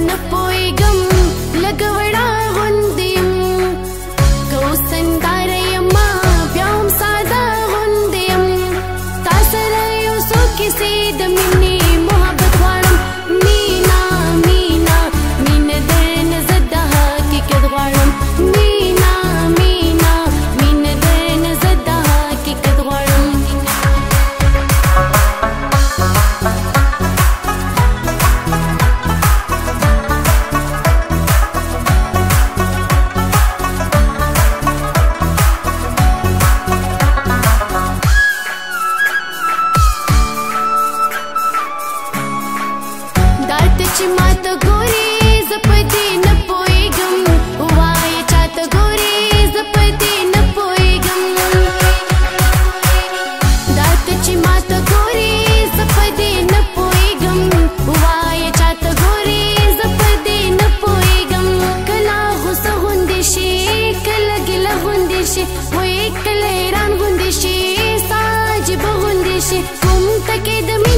Waking up शिक्कुं तकेदमि